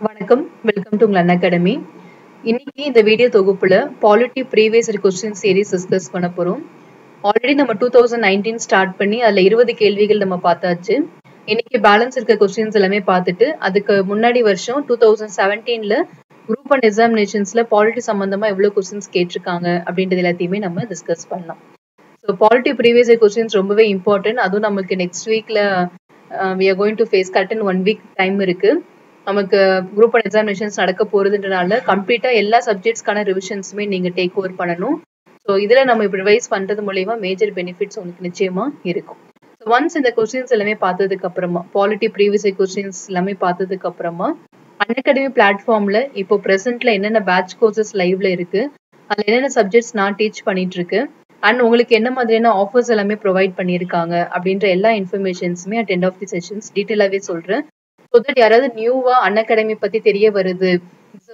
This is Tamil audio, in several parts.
வணக்கம். வெல்கம் டு உங்கள் அகாடமி இன்னைக்கு இந்த video தொகுப்புல polity previous question series discuss பண்ண போறோம். ஆல்ரெடி நம்ம டூ தௌசண்ட் நைன்டீன் ஸ்டார்ட் பண்ணி அதுல இருபது கேள்விகள் நம்ம பார்த்தாச்சு. இன்னைக்கு பேலன்ஸ் இருக்க கொஸ்டின்ஸ் எல்லாமே பார்த்துட்டு அதுக்கு முன்னாடி வருஷம் டூ தௌசண்ட் செவன்டீன்ல குரூப் அண்ட் எக்ஸாமினேஷன்ஸ்ல பாலிட்டி சம்பந்தமா எவ்வளவு கொஸ்டின்ஸ் கேட்டிருக்காங்க அப்படின்றது எல்லாத்தையுமே நம்ம டிஸ்கஸ் பண்ணலாம். ஸோ பாலிட்டி ப்ரீவியஸ் கொஸ்டின்ஸ் ரொம்பவே இம்பார்ட்டன்ட் அதுவும் நமக்கு நெக்ஸ்ட் வீக்ல we are going to face correct one week time இருக்கு. நமக்கு குரூப் ஒன் எக்ஸாமினேஷன்ஸ் நடக்க போறதுன்றனால கம்ப்ளீட்டா எல்லா சப்ஜெக்ட்ஸ்க்கான ரிவிஷன்ஸுமே நீங்க டேக் ஓவர் பண்ணணும். ஸோ இதுல நம்ம இப்படி ரிவைஸ் பண்றது மூலயமா மேஜர் பெனிஃபிட்ஸ் உங்களுக்கு நிச்சயமா இருக்கும். ஸோ ஒன்ஸ் இந்த கொஸ்டின்ஸ் எல்லாமே பார்த்ததுக்கு அப்புறமா பாலிட்டி ப்ரீவியஸ் கொஸ்டின்ஸ் எல்லாமே பார்த்ததுக்கு அப்புறமா அன்அகாடமி பிளாட்ஃபார்ம்ல இப்போ ப்ரெசென்ட்ல என்னென்ன பேட்ச் கோர்சஸ் லைவ்ல இருக்கு அதுல என்னென்ன சப்ஜெக்ட்ஸ் நான் டீச் பண்ணிட்டு இருக்கு அண்ட் உங்களுக்கு என்ன மாதிரியான ஆஃபர்ஸ் எல்லாமே ப்ரொவைட் பண்ணியிருக்காங்க அப்படின்ற எல்லா இன்ஃபர்மேஷன்ஸுமே at end of the sessions டீட்டெயிலாகவே சொல்றேன். ஸோ தட் யாராவது நியூவா அன்அகாடமி பத்தி தெரிய வருது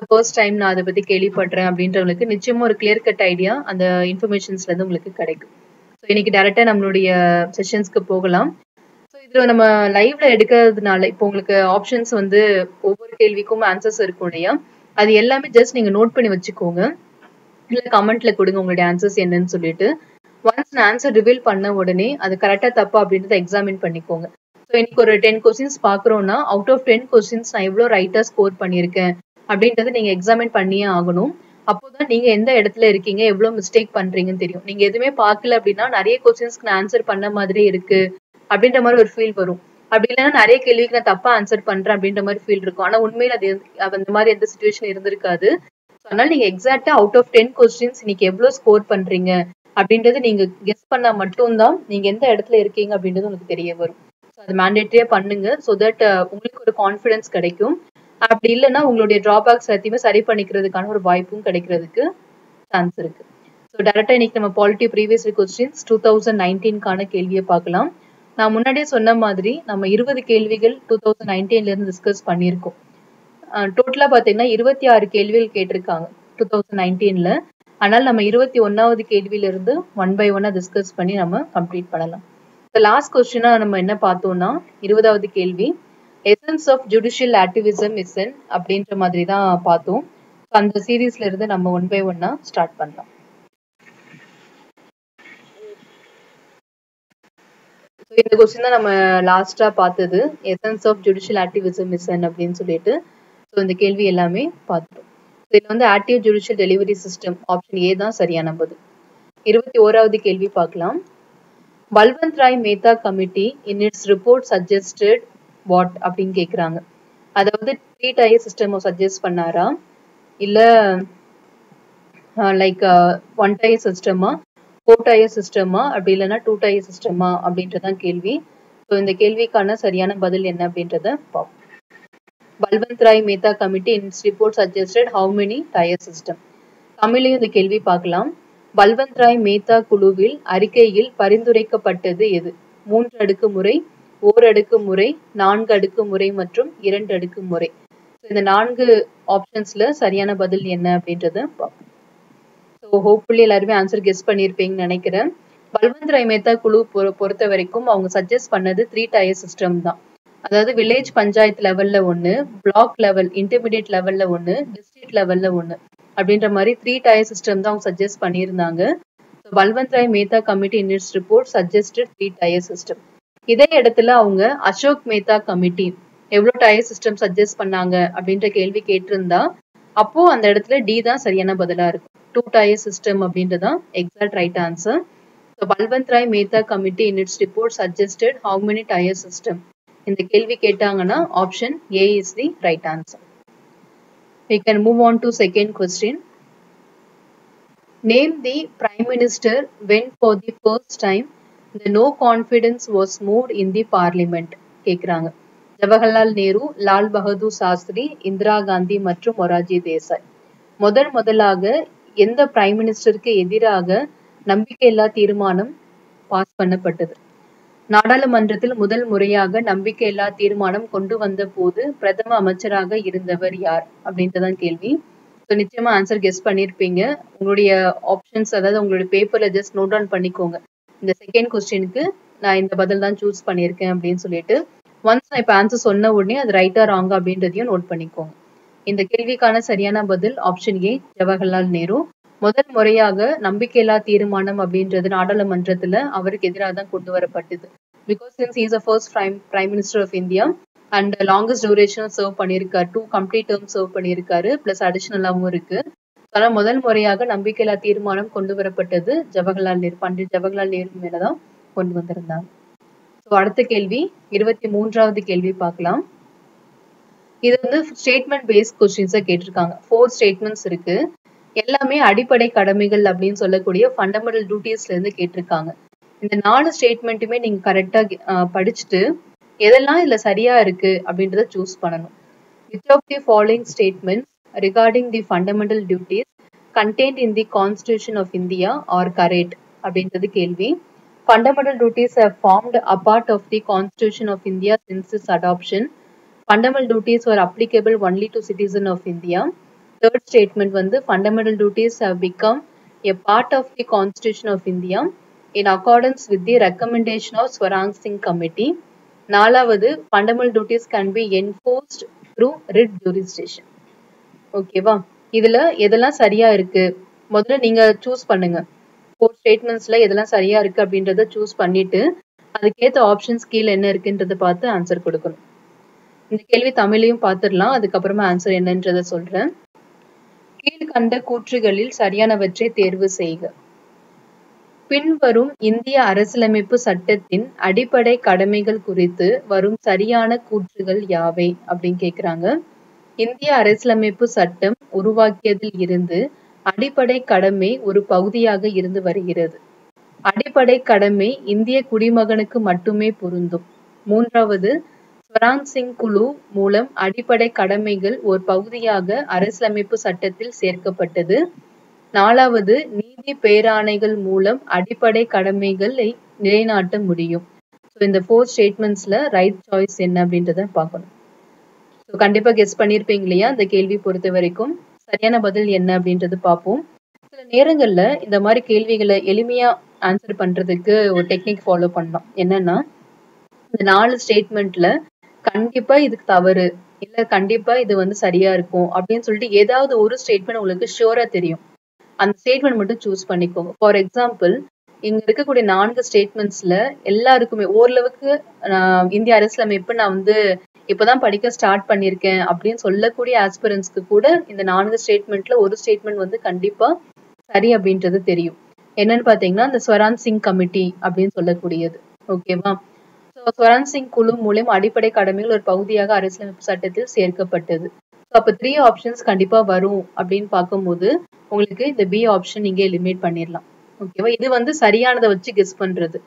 ஃபர்ஸ்ட் டைம் நான் அதை பத்தி கேள்விப்படுறேன் அப்படின்றவங்களுக்கு நிச்சயமா ஒரு கிளியர் கட் ஐடியா அந்த இன்ஃபர்மேஷன்ஸ்ல இருந்து உங்களுக்கு கிடைக்கும். ஸோ இன்னைக்கு டேரக்டா நம்மளுடைய செஷன்ஸ்க்கு போகலாம். ஸோ இதுல நம்ம லைவ்ல எடுக்கிறதுனால இப்போ உங்களுக்கு ஆப்ஷன்ஸ் வந்து ஒவ்வொரு கேள்விக்கும் ஆன்சர்ஸ் இருக்கும் இல்லையா? அது எல்லாமே ஜஸ்ட் நீங்க நோட் பண்ணி வச்சுக்கோங்க. இல்ல கமெண்ட்ல கொடுங்க உங்களுடைய ஆன்சர்ஸ் என்னன்னு சொல்லிட்டு. ஒன்ஸ் நான் ஆன்சர் ரிவீல் பண்ண உடனே அது கரெக்டா தப்பா அப்படின்றத எக்ஸாமின் பண்ணிக்கோங்க. ஸோ இன்னைக்கு ஒரு டென் கொஸ்டின்ஸ் பாக்குறோம்னா அவுட் ஆஃப் டென் கொஸ்டின்ஸ் நான் எவ்வளோ ரைட்டா ஸ்கோர் பண்ணியிருக்கேன்? அப்படின்றத நீங்க எக்ஸாமின் பண்ணியே ஆகணும். அப்போதான் நீங்க எந்த இடத்துல இருக்கீங்க எவ்வளவு மிஸ்டேக் பண்றீங்கன்னு தெரியும். நீங்க எதுவுமே பார்க்கல அப்படின்னா நிறைய கொஸ்டின்ஸ்க்கு நான் ஆன்சர் பண்ண மாதிரி இருக்கு அப்படின்ற மாதிரி ஒரு ஃபீல் வரும். அப்படி இல்லைன்னா நிறைய கேள்விக்கு நான் தப்பா ஆன்சர் பண்றேன் அப்படின்ற மாதிரி ஃபீல் இருக்கும். ஆனா உண்மையில அது அந்த மாதிரி எந்த சுச்சுவேஷன் இருந்திருக்காது. அதனால நீங்க எக்ஸாக்டா அவுட் ஆஃப் டென் கொஸ்டின்ஸ் இன்னைக்கு எவ்வளவு ஸ்கோர் பண்றீங்க அப்படின்றது நீங்க கெஸ் பண்ணா மட்டும்தான் நீங்க எந்த இடத்துல இருக்கீங்க அப்படின்றது உங்களுக்கு தெரிய வரும். அது மேண்டேட்ரியா பண்ணுங்க. ஸோ தட் uh, உங்களுக்கு ஒரு கான்ஃபிடன்ஸ் கிடைக்கும். அப்படி இல்லைன்னா உங்களுடைய டிராபேக்ஸ் எல்லாத்தையுமே சரி பண்ணிக்கிறதுக்கான ஒரு வாய்ப்பும் கிடைக்கிறதுக்கு சான்ஸ் இருக்கு. ஸோ டேரக்டா இன்னைக்கு நம்ம polity previous questions two thousand நைன்டீன்கான கேள்வியை பார்க்கலாம். நான் முன்னாடியே சொன்ன மாதிரி நம்ம இருபது கேள்விகள் டூ தௌசண்ட் நைன்டீன்ல இருந்து டிஸ்கஸ் பண்ணியிருக்கோம். டோட்டலா பாத்தீங்கன்னா இருபத்தி ஆறு கேள்விகள் கேட்டிருக்காங்க டூ தௌசண்ட் நைன்டீன்ல ஆனால் நம்ம இருபத்தி ஒன்னாவது கேள்வியில இருந்து ஒன் பை ஒன்னா டிஸ்கஸ் பண்ணி நம்ம கம்ப்ளீட் பண்ணலாம். இப்போ லாஸ்ட் கொஸ்டினா நம்ம என்ன பார்த்தோம்னா இருபதாவது கேள்வி. Essence of judicial activism is on அப்படின்ற மாதிரி தான் பார்த்தோம். அந்த சீரீஸ்ல இருந்து நம்ம ஒன் பை ஒன்னா ஸ்டார்ட் பண்ணலாம். இந்த கொஸ்டின் தான் நம்ம லாஸ்டா பார்த்தது. Essence of judicial activism is on அப்படின்னு சொல்லிட்டு. ஸோ இந்த கேள்வி எல்லாமே பார்த்துட்டோம் இதில் வந்து active judicial delivery system option A தான் சரியான பதில். இருபத்தி ஓராவது கேள்வி பார்க்கலாம். Balwant Rai Mehta committee in its report suggested what அப்படின்னு கேட்குறாங்க அதாவது த்ரீ டயர் சிஸ்டம் சஜஸ்ட் பண்ணாரா? இல்ல லைக் ஒன் டயர் சிஸ்டமா ஃபோர் டயர் சிஸ்டமா அப்படி இல்லைன்னா டூ டயர் சிஸ்டமா அப்படின்றதான் கேள்வி. ஸோ இந்த கேள்விக்கான சரியான பதில் என்ன அப்படின்றத பார்ப்போம். Balwant Rai Mehta committee ins report suggested how many tier system தமிழையும் இந்த கேள்வி பார்க்கலாம். பல்வந்த் ராய் மேத்தா குழுவில் அறிக்கையில் பரிந்துரைக்கப்பட்டது எது? மூன்று அடுக்கு முறை ஓர் அடுக்கு முறை நான்கு அடுக்கு முறை மற்றும் இரண்டு அடுக்கு முறை இந்த நான்கு ஆப்ஷன்ஸ்ல சரியான பதில் என்ன அப்படின்றத பார்ப்போம். ஸோ ஹோப்ஃபுல்லி எல்லாருமே ஆன்சர் கெஸ் பண்ணியிருப்பீங்கன்னு நினைக்கிறேன். பல்வந்த் ராய் மேத்தா குழு பொறுத்த வரைக்கும் அவங்க சஜஸ்ட் பண்ணது த்ரீ டயர் சிஸ்டம் தான். அதாவது வில்லேஜ் பஞ்சாயத்து லெவல்ல ஒன்று பிளாக் லெவல் இன்டர்மீடியட் லெவல்ல ஒன்று டிஸ்ட்ரிக்ட் லெவல்ல ஒன்று அப்படின்ற மாதிரி த்ரீ டயர் சிஸ்டம் தான் அவங்க சஜஸ்ட் பண்ணியிருந்தாங்க. Balwant Rai Mehta committee in its report suggested three tier system இதே இடத்துல அவங்க அசோக் மேத்தா கமிட்டி எவ்வளோ டயர் சிஸ்டம் சஜஸ்ட் பண்ணாங்க அப்படின்ற கேள்வி கேட்டிருந்தா அப்போ அந்த இடத்துல டி தான் சரியான பதிலா இருக்கும். டூ டயர் சிஸ்டம் அப்படின்றதான் exact right answer so Balwant Rai Mehta committee in its report suggested how many tier system இந்த கேள்வி கேட்டாங்கன்னா option A is the right answer we can move on to second question name the prime minister when for the first time the no confidence was moved in the parliament கேக்குறாங்க ஜவஹர்லால் நேரு லால் பகதூர் சாஸ்திரி இந்திரா காந்தி மற்றும் மொராஜி தேசாய் முதல் முதலாக எந்த பிரைம் மினிஸ்டருக்கு எதிராக நம்பிக்கையில்லா தீர்மானம் பாஸ் பண்ணப்பட்டது நாடாளுமன்றத்தில் முதல் முறையாக நம்பிக்கையில்லா தீர்மானம் கொண்டு வந்த போது பிரதம அமைச்சராக இருந்தவர் யார் அப்படின்றதான் கேள்வி. ஸோ நிச்சயமா ஆன்சர் கெஸ் பண்ணியிருப்பீங்க உங்களுடைய ஆப்ஷன்ஸ் அதாவது உங்களுடைய பேப்பர்ல ஜஸ்ட் நோட் டவுன் பண்ணிக்கோங்க. இந்த செகண்ட் கொஸ்டினுக்கு நான் இந்த பதில் தான் சூஸ் பண்ணியிருக்கேன் அப்படின்னு சொல்லிட்டு ஒன்ஸ் நான் இப்போ ஆன்சர் சொன்ன உடனே அது ரைட்டா ராங்கா அப்படின்றதையும் நோட் பண்ணிக்கோங்க. இந்த கேள்விக்கான சரியான பதில் ஆப்ஷன் ஏ ஜவஹர்லால் நேரு. முதல் முறையாக நம்பிக்கையில்லா தீர்மானம் அப்படின்றது நாடாளுமன்றத்துல அவருக்கு எதிராக தான் கொண்டு வரப்பட்டது. Because since is a first prime prime minister of India and longest duration serve பண்ணியிருக்காரு டூ கம்ப்ளீட் டேர்ம் சர்வ் பண்ணியிருக்காரு பிளஸ் அடிஷ்னலாகவும் இருக்கு. ஆனால் முதல் முறையாக நம்பிக்கையில்லா தீர்மானம் கொண்டு வரப்பட்டது ஜவஹர்லால் நேரு பண்டிட் ஜவஹர்லால் நேரு மேலதான் கொண்டு வந்திருந்தாங்க. ஸோ அடுத்த கேள்வி இருபத்தி மூன்றாவது கேள்வி பார்க்கலாம். இது வந்து ஸ்டேட்மெண்ட் பேஸ்ட் கொஸ்டின்ஸை கேட்டிருக்காங்க. ஃபோர் ஸ்டேட்மெண்ட்ஸ் இருக்கு. எல்லாமே அடிப்படை கடமைகள் அப்படின்னு சொல்லக்கூடிய ஃபண்டமெண்டல் டியூட்டிஸ்ல இருந்து கேட்டிருக்காங்க. இந்த நாலு ஸ்டேட்மெண்ட்டுமே நீங்க கரெக்டா படிச்சுட்டு எதெல்லாம் இதுல சரியா இருக்கு அப்படின்றத சூஸ் பண்ணணும் which of the following statement regarding the fundamental duties contained in the constitution of India are correct அப்படின்றது கேள்வி fundamental duties have formed a part of the constitution of India since its adoption fundamental duties are applicable only to citizen of India third statement வந்து fundamental duties have become a part of the constitution of India in accordance with the recommendation of swarang singh committee. நாலாவது fundamental duties can be enforced through writ jurisdiction. ஓகேவா இதுல எதெல்லாம் சரியா இருக்கு? முதல்ல நீங்க சூஸ் பண்ணுங்க. ஃபோர் ஸ்டேட்மெண்ட்ஸ்ல எதெல்லாம் சரியா இருக்கு அப்படின்றத சூஸ் பண்ணிட்டு அதுக்கேற்ற ஆப்ஷன்ஸ் கீழே என்ன இருக்குன்றத பார்த்து ஆன்சர் கொடுக்கணும். இந்த கேள்வி தமிழையும் பார்த்துடலாம். அதுக்கப்புறமா ஆன்சர் என்னன்றத சொல்றேன். கீழ்கண்ட கூற்றுகளில் சரியானவற்றை தேர்வு செய்க. பின்வரும் இந்திய அரசியலமைப்பு சட்டத்தின் அடிப்படை கடமைகள் குறித்து வரும் சரியான கூற்றுகள் யாவை அப்படின்னு கேக்குறாங்க. இந்திய அரசியலமைப்பு சட்டம் உருவாக்கியதில் இருந்து அடிப்படை கடமை ஒரு பகுதியாக இருந்து வருகிறது. அடிப்படை கடமை இந்திய குடிமகனுக்கு மட்டுமே பொருந்தும். மூன்றாவது ஸ்வராங் சிங் குழு மூலம் அடிப்படை கடமைகள் ஒரு பகுதியாக அரசியலமைப்பு சட்டத்தில் சேர்க்கப்பட்டது. நாலாவது நீதி பேராணைகள் மூலம் அடிப்படை கடமைகளை நிலைநாட்ட முடியும். ஸோ இந்த ஃபோர் ஸ்டேட்மெண்ட்ஸ்ல ரைட் சாய்ஸ் என்ன அப்படின்றத பார்க்கணும். ஸோ கண்டிப்பா கெஸ் பண்ணியிருப்பீங்க இல்லையா? இந்த கேள்வி பொறுத்த வரைக்கும் சரியான பதில் என்ன அப்படின்றது பார்ப்போம். சில நேரங்கள்ல இந்த மாதிரி கேள்விகளை எளிமையா ஆன்சர் பண்றதுக்கு ஒரு டெக்னிக் ஃபாலோ பண்ணலாம். என்னன்னா இந்த நாலு ஸ்டேட்மெண்ட்ல கண்டிப்பா இதுக்கு தவறு இல்ல கண்டிப்பா இது வந்து சரியா இருக்கும் அப்படின்னு சொல்லிட்டு ஏதாவது ஒரு ஸ்டேட்மெண்ட் உங்களுக்கு ஷியூரா தெரியும். அந்த ஸ்டேட்மெண்ட் மட்டும் சூஸ் பண்ணிக்கோங்க. ஃபார் எக்ஸாம்பிள் இங்க இருக்கக்கூடிய நான்கு ஸ்டேட்மெண்ட்ஸ்ல எல்லாருக்குமே ஓரளவுக்கு இந்திய அரசியலமைப்பு நான் வந்து இப்பதான் படிக்க ஸ்டார்ட் பண்ணிருக்கேன் அப்படின்னு சொல்லக்கூடிய ஆஸ்பிரன்ஸ்க்கு கூட இந்த நான்கு ஸ்டேட்மெண்ட்ல ஒரு ஸ்டேட்மெண்ட் வந்து கண்டிப்பா சரி அப்படின்றது தெரியும். என்னன்னு பாத்தீங்கன்னா இந்த ஸ்வரான் சிங் கமிட்டி அப்படின்னு சொல்லக்கூடியது. ஓகேவா ஸ்வரான் சிங் குழு மூலம் அடிப்படை கடமைகள் ஒரு பகுதியாக அரசியலமைப்பு சட்டத்தில் சேர்க்கப்பட்டது. அப்போ த்ரீ ஆப்ஷன்ஸ் கண்டிப்பா வரும் அப்படின்னு பார்க்கும்போது உங்களுக்கு இந்த பி ஆப்ஷன் நீங்கள் எலிமினேட் பண்ணிடலாம் ஓகேவா இது வந்து சரியானதை வச்சு கெஸ் பண்றது.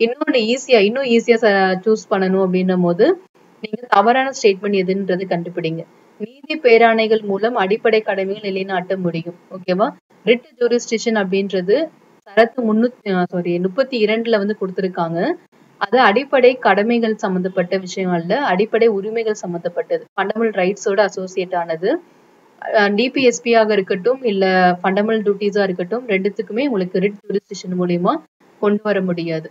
இன்னொன்று ஈஸியா இன்னும் ஈஸியா சூஸ் பண்ணணும் அப்படின்னும் போது நீங்க தவறான ஸ்டேட்மெண்ட் எதுன்றது கண்டுபிடிங்க. நீதி பேராணைகள் மூலம் அடிப்படை கடமைகள் நிலைநாட்ட முடியும். ஓகேவா ரிட் ஜூரிஸ்டிஷன் அப்படின்றது சரத்து முன்னூத்தி சாரி முப்பத்தி இரண்டுல வந்து கொடுத்துருக்காங்க. அது அடிப்படை கடமைகள் சம்மந்தப்பட்ட விஷயங்கள்ல அடிப்படை உரிமைகள் சம்மந்தப்பட்டது ஃபண்டமெண்டல் ரைட்ஸோட அசோசியேட் ஆனது டிபிஎஸ்பியாக இருக்கட்டும் இல்ல ஃபண்டமெண்டல் டியூட்டிஸா இருக்கட்டும் ரெண்டுத்துக்குமே உங்களுக்கு ரிட் ஜூரிஸ்டிஷன் மூலியமா கொண்டு வர முடியாது.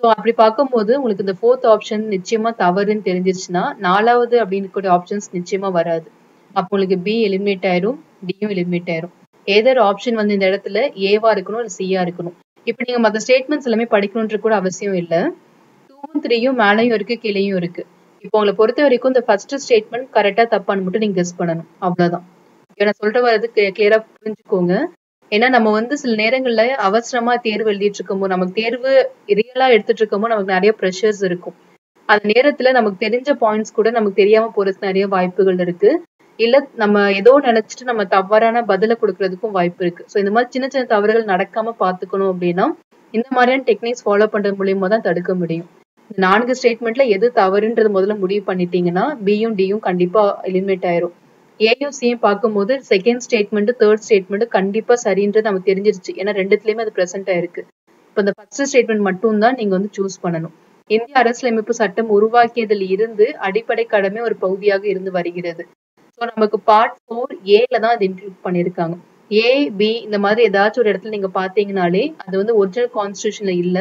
ஸோ அப்படி பார்க்கும்போது உங்களுக்கு இந்த ஃபோர்த் ஆப்ஷன் நிச்சயமா தவறுன்னு தெரிஞ்சிருச்சுன்னா நாலாவது அப்படின்னு கூடிய ஆப்ஷன்ஸ் நிச்சயமா வராது. அப்போ உங்களுக்கு பி எலிமினேட் ஆயிரும் டியும் எலிமினேட் ஆயிரும். ஏதர் ஆப்ஷன் வந்து இந்த இடத்துல ஏவா இருக்கணும் இல்லை சியா இருக்கணும். இப்போ நீங்க மற்ற ஸ்டேட்மெண்ட்ஸ் எல்லாமே படிக்கணுன்ற கூட அவசியம் இல்லை. டூவும் த்ரீயும் மேலையும் இருக்கு கீழேயும் இருக்கு. இப்போ உங்களை பொறுத்த வரைக்கும் இந்த ஃபர்ஸ்ட் ஸ்டேட்மெண்ட் கரெக்டா தப்பான்னு மட்டும் நீங்க கெஸ் பண்ணணும். அவ்வளவுதான். நான் சொல்ற வரது கிளியரா புரிஞ்சுக்கோங்க. ஏன்னா நம்ம வந்து சில நேரங்கள்ல அவசரமா தேர்வு எழுதிட்டு இருக்கோமோ நமக்கு தேர்வு ரியலா எடுத்துட்டு இருக்கோமோ நமக்கு நிறைய ப்ரெஷர்ஸ் இருக்கும். அந்த நேரத்துல நமக்கு தெரிஞ்ச பாயிண்ட்ஸ் கூட நமக்கு தெரியாம போறதுக்கு நிறைய வாய்ப்புகள் இருக்கு. இல்ல நம்ம ஏதோ நினைச்சிட்டு நம்ம தவறான பதில கொடுக்கறதுக்கும் வாய்ப்பு இருக்கு. ஸோ இந்த மாதிரி சின்ன சின்ன தவறுகள் நடக்காம பாத்துக்கணும் அப்படின்னா இந்த மாதிரியான டெக்னிக்ஸ் ஃபாலோ பண்றது மூலியமா தான் தடுக்க முடியும். நான்கு ஸ்டேட்மெண்ட்ல எது தவறுன்றது முதல்ல முடிவு பண்ணிட்டீங்கன்னா பியும் டியும் கண்டிப்பா எலிமினேட் ஆயிரும். ஏயும் சியும் பார்க்கும்போது செகண்ட் ஸ்டேட்மெண்ட் தேர்ட் ஸ்டேட்மெண்ட் கண்டிப்பா சரின்றது நமக்கு தெரிஞ்சிருச்சு. ஏன்னா ரெண்டுத்துலயுமே அது பிரசன்ட் ஆயிருக்கு இப்போ இந்த ஃபர்ஸ்ட் ஸ்டேட்மெண்ட் மட்டும் தான் நீங்க வந்து சூஸ் பண்ணணும். இந்திய அரசியலமைப்பு சட்டம் உருவாக்கியதில் இருந்து அடிப்படை கடமை ஒரு பகுதியாக இருந்து வருகிறது. ஸோ நமக்கு பார்ட் ஃபோர் ஏல தான் அது இன்க்ளூட் பண்ணியிருக்காங்க ஏ பி இந்த மாதிரி ஏதாச்சும் ஒரு இடத்துல நீங்க பாத்தீங்கனாலே அது வந்து ஒரிஜினல் கான்ஸ்டியூஷன்ல இல்ல.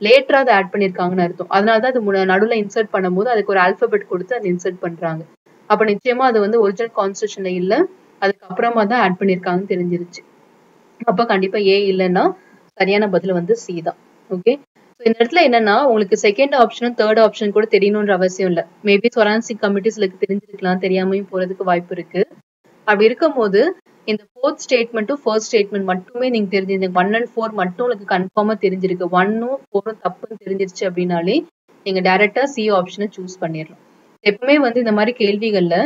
லேட்டரா அதை ஆட் பண்ணிருக்காங்கன்னு அர்த்தம். அதனால தான் அது நடுவில் இன்சர்ட் பண்ணும்போது அதுக்கு ஒரு ஆல்பபெட் கொடுத்து அதை இன்சர்ட் பண்றாங்க. அப்ப நிச்சயமா அது வந்து ஒரிஜினல் கான்ஸ்டியூஷன்ல இல்ல. அதுக்கப்புறமா தான் ஆட் பண்ணியிருக்காங்கன்னு தெரிஞ்சிருச்சு. அப்ப கண்டிப்பா ஏ இல்லைன்னா சரியான பதில் வந்து சி தான். ஓகே ஸோ இந்த இடத்துல என்னன்னா உங்களுக்கு செகண்ட் ஆப்ஷனும் தேர்ட் ஆப்ஷன் கூட தெரியணுன்ற அவசியம் இல்லை. மேபி சொரான்சிக் கமிட்டிஸ்ல தெரிஞ்சிருக்கலாம் தெரியாமையும் போறதுக்கு வாய்ப்பு இருக்கு. அப்படி இருக்கும்போது இந்த ஃபோர்த் ஸ்டேட்மெண்ட்டும் ஃபர்ஸ்ட் ஸ்டேட்மெண்ட் மட்டுமே நீங்க தெரிஞ்சிருந்தீங்க ஒன் அண்ட் ஃபோர் மட்டும் உங்களுக்கு கன்ஃபார்மா தெரிஞ்சிருக்கு. ஒன்னும் ஃபோரும் தப்புன்னு தெரிஞ்சிருச்சு அப்படின்னாலே நீங்க டைரக்டா சி ஆப்ஷனை சூஸ் பண்ணிடலாம் எப்பவுமே வந்து இந்த மாதிரி கேள்விகள்ல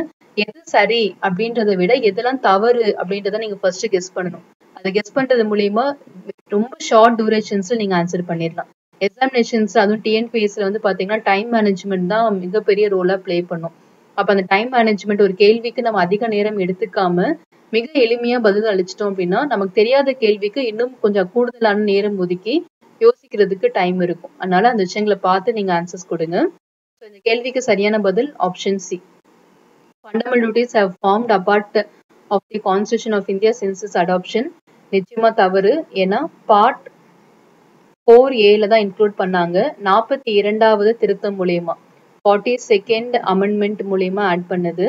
எது சரி அப்படின்றத விட எதெல்லாம் தவறு அப்படின்றத நீங்க ஃபர்ஸ்ட் கெஸ் பண்ணணும். அதை கெஸ் பண்றது மூலியமா ரொம்ப ஷார்ட் டூரேஷன்ஸ்ல நீங்க ஆன்சர் பண்ணிடலாம் எக்ஸாமினேஷன்ஸ் அதுவும் டிஎன்பிஎஸ்ல வந்து பாத்தீங்கன்னா டைம் மேனேஜ்மெண்ட் தான் மிகப்பெரிய ரோலா ப்ளே பண்ணும். அப்ப அந்த டைம் மேனேஜ்மெண்ட் ஒரு கேள்விக்கு நம்ம அதிக நேரம் எடுத்துக்காம மிக எளிமையா பதில் அளிச்சிட்டோம் அப்படின்னா நமக்கு தெரியாத கேள்விக்கு இன்னும் கொஞ்சம் கூடுதலான நேரம் ஒதுக்கி யோசிக்கிறதுக்கு டைம் இருக்கும். அதனால அந்த விஷயங்களை பார்த்து நீங்க ஆன்சர்ஸ் கொடுங்க. இந்த கேள்விக்கு சரியான பதில் option C fundamental duties have formed a part of the constitution of India since its adoption நிச்சயமா தவறு. ஏன்னா பார்ட் ஃபோர் ஏல தான் இன்க்ளூட் பண்ணாங்க. நாற்பத்தி இரண்டாவது திருத்தம் மூலியமா. ஃபார்ட்டி செகண்ட் அமெண்ட்மெண்ட் மூலயமா ஆட் பண்ணது.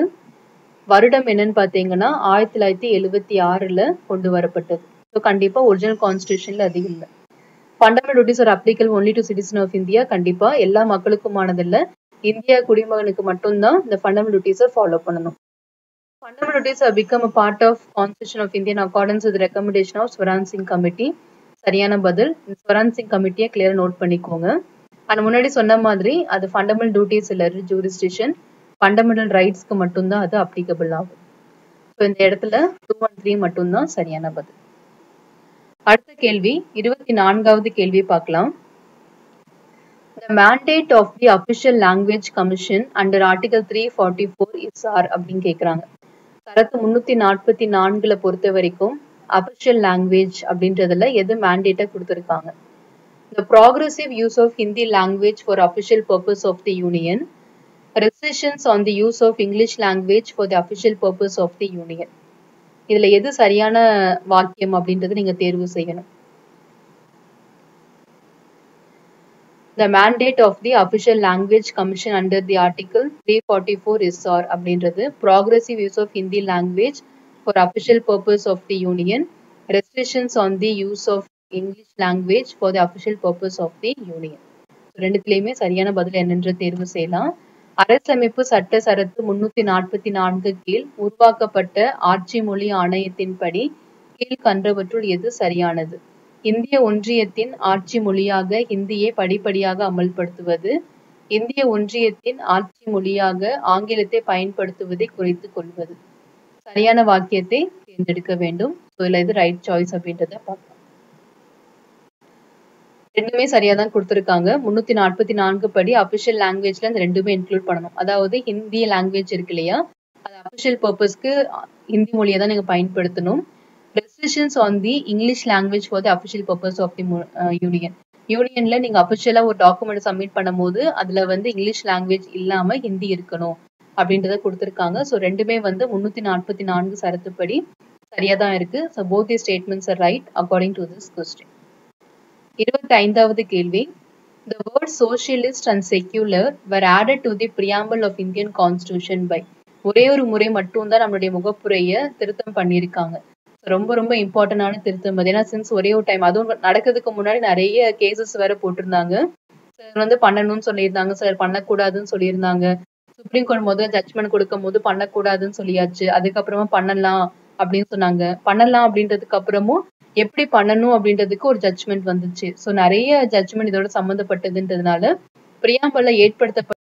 வருடம் என்னன்னு பார்த்தீங்கன்னா ஆயிரத்தி தொள்ளாயிரத்தி எழுவத்தி ஆறில் கொண்டு வரப்பட்டது. ஸோ கண்டிப்பாக ஒரிஜினல் கான்ஸ்டியூஷனில் அது இல்லை. Fundamental duties are applicable only to citizen of India கண்டிப்பாக எல்லா மக்களுக்குமானதில்ல. இந்தியா குடிமகனுக்கு மட்டும்தான் இந்த ஃபண்டமெண்டல் டியூட்டிஸை ஃபாலோ பண்ணணும். Fundamental duties become a part of constitution of Indian accordance with recommendation of Swaran Singh committee சரியான பதில். ஸ்வரான் சிங் கமிட்டியை கிளியராக நோட் பண்ணிக்கோங்க. அண்ட் முன்னாடி சொன்ன மாதிரி அது ஃபண்டமெண்டல் டியூட்டிஸ் இல்லை ஜூரிஸ்டிஷன் ஃபண்டமெண்டல் ரைட்ஸ்க்கு மட்டும்தான் அது அப்ளிகபிள் ஆகும். ஸோ இந்த இடத்துல டூ ஒன் த்ரீ மட்டும்தான் சரியான பதில். அடுத்த கேள்வி இருபத்தி நான்காவது கேள்வி பார்க்கலாம். The mandate of the official language commission under article 344 is R அப்படின்னு கேட்குறாங்க சரத்து முன்னூத்தி நாற்பத்தி நான்குல பொறுத்த வரைக்கும் அபிஷியல் லாங்குவேஜ் அப்படின்றதுல எது மேண்டேட்டை கொடுத்துருக்காங்க? The progressive use of Hindi language for official purpose of the union restrictions on the use of English language for the official purpose of the union இதுல எது சரியான வாக்கியம் அப்படின்றது நீங்க தேர்வு செய்யணும் The mandate of the official language commission under the article 344 is or அப்படின்றது progressive use of Hindi language for official purpose of the union restrictions on the use of English language for the official purpose of the union ரெண்டுத்துலேயுமே சரியான பதில் என்னென்று தேர்வு செய்யலாம். அரசமைப்பு சட்ட சரத்து முன்னூத்தி நாற்பத்தி நான்கு கீழ் உருவாக்கப்பட்ட ஆட்சி மொழி ஆணையத்தின்படி கீழ்கண்டவற்றுள் எது சரியானது? இந்திய ஒன்றியத்தின் ஆட்சி மொழியாக ஹிந்தியை படிப்படியாக அமல்படுத்துவது இந்திய ஒன்றியத்தின் ஆட்சி மொழியாக ஆங்கிலத்தை பயன்படுத்துவதை குறைத்துக் கொள்வது. சரியான வாக்கியத்தை தேர்ந்தெடுக்க வேண்டும். இதுல எது ரைட் சாய்ஸ் அப்படின்றத பார்க்கலாம். ரெண்டுமே சரியா தான் கொடுத்துருக்காங்க. முன்னூத்தி நாற்பத்தி நான்கு படி அபிஷியல் லாங்குவேஜ்ல அந்த ரெண்டுமே இன்க்ளூட் பண்ணணும். அதாவது ஹிந்தி லாங்குவேஜ் இருக்கு இல்லையா? அது அபிஷியல் பர்பஸ்க்கு ஹிந்தி மொழியை தான் நீங்க பயன்படுத்தணும். Restrictions on the English language for the official purpose of the union யூனியன்ல நீங்க அபிஷியலா ஒரு டாக்குமெண்ட் சப்மிட் பண்ணும்போது அதுல வந்து இங்கிலீஷ் லாங்குவேஜ் இல்லாம ஹிந்தி இருக்கணும் அப்படின்றத கொடுத்துருக்காங்க. ஸோ ரெண்டுமே வந்து முன்னூத்தி நாற்பத்தி நான்கு சரத்துப்படி சரியா தான் இருக்கு. So both the statements are right according to this question இருபத்தி ஐந்தாவது கேள்வி. The word socialist and secular were added to the preamble of Indian Constitution by ஒரே ஒரு முறை மட்டும்தான் நம்மளுடைய முகப்புரைய திருத்தம் பண்ணியிருக்காங்க. ரொம்ப ரொம்ப இம்பார்ட்டன்டான திருத்தம். அது ஏன்னா சின்ஸ் ஒரே ஒரு டைம் அதுவும் நடக்கிறதுக்கு முன்னாடி நிறைய கேசஸ் வேற போட்டிருந்தாங்க. சார் வந்து பண்ணணும்னு சொல்லியிருந்தாங்க. சார் பண்ணக்கூடாதுன்னு சொல்லியிருந்தாங்க. சுப்ரீம் கோர்ட் முதல்ல ஜட்மெண்ட் கொடுக்கும் போது பண்ணக்கூடாதுன்னு சொல்லியாச்சு. அதுக்கப்புறமா பண்ணலாம் அப்படின்னு சொன்னாங்க. பண்ணலாம் அப்படின்றதுக்கு அப்புறமும் எப்படி பண்ணணும் அப்படின்றதுக்கு ஒரு ஜட்ஜ்மெண்ட் வந்துச்சு. ஸோ நிறைய ஜட்ஜ்மெண்ட் இதோட சம்மந்தப்பட்டதுன்றதுனால பிரியாம்பல்ல ஏற்படுத்தப்பட்ட